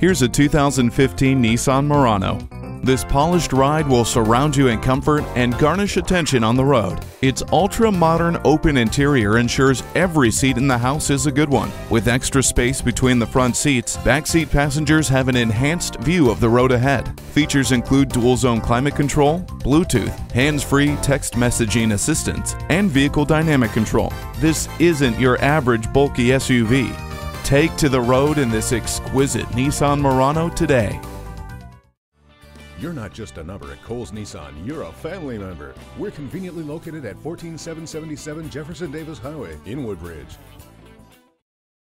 Here's a 2015 Nissan Murano. This polished ride will surround you in comfort and garnish attention on the road. Its ultra-modern open interior ensures every seat in the house is a good one. With extra space between the front seats, backseat passengers have an enhanced view of the road ahead. Features include dual-zone climate control, Bluetooth, hands-free text messaging assistance, and vehicle dynamic control. This isn't your average bulky SUV. Take to the road in this exquisite Nissan Murano today. You're not just a number at Cowles Nissan, you're a family member. We're conveniently located at 14777 Jefferson Davis Highway in Woodbridge.